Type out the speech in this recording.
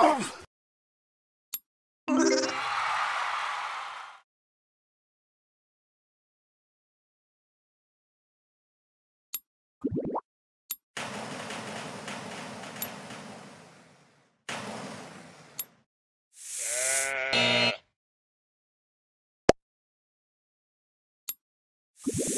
Oh! you